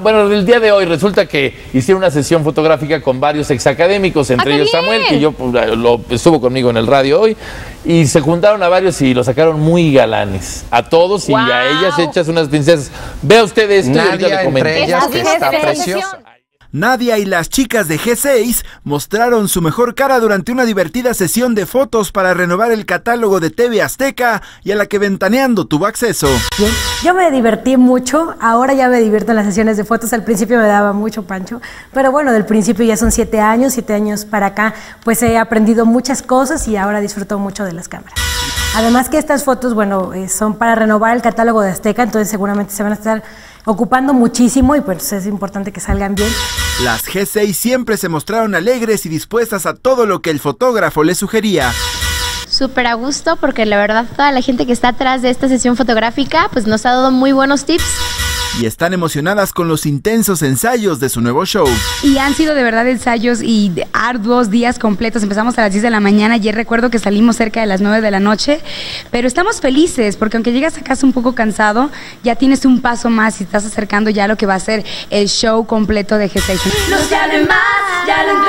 Bueno, el día de hoy resulta que hicieron una sesión fotográfica con varios exacadémicos, entre Ah, ellos Samuel, que yo pues, lo, estuvo conmigo en el radio hoy, y se juntaron a varios y lo sacaron muy galanes. A todos y a ellas hechas unas princesas. Vea usted esto y ahorita Nadia le comento. entre ellas que Esas está diferencias. preciosa. Nadia y las chicas de G6 mostraron su mejor cara durante una divertida sesión de fotos para renovar el catálogo de TV Azteca y a la que Ventaneando tuvo acceso. Yo me divertí mucho, ahora ya me divierto en las sesiones de fotos, al principio me daba mucho pancho, pero bueno, del principio ya son siete años, siete años para acá, pues he aprendido muchas cosas y ahora disfruto mucho de las cámaras. Además que estas fotos, bueno, eh, son para renovar el catálogo de Azteca, entonces seguramente se van a estar ocupando muchísimo y pues es importante que salgan bien. Las G6 siempre se mostraron alegres y dispuestas a todo lo que el fotógrafo les sugería. Súper a gusto porque la verdad toda la gente que está atrás de esta sesión fotográfica pues nos ha dado muy buenos tips. Y están emocionadas con los intensos ensayos de su nuevo show. Y han sido de verdad ensayos y arduos días completos. Empezamos a las 10 de la mañana. Ayer recuerdo que salimos cerca de las 9 de la noche. Pero estamos felices porque aunque llegas a casa un poco cansado, ya tienes un paso más y estás acercando ya a lo que va a ser el show completo de G6. No se hable más, ya lo